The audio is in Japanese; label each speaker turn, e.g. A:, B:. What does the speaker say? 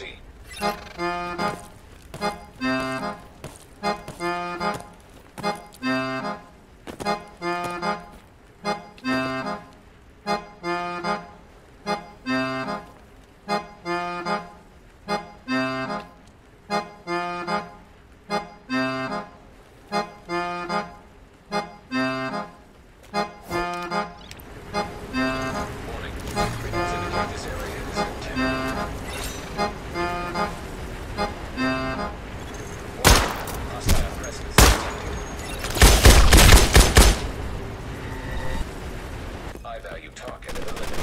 A: is you talk and another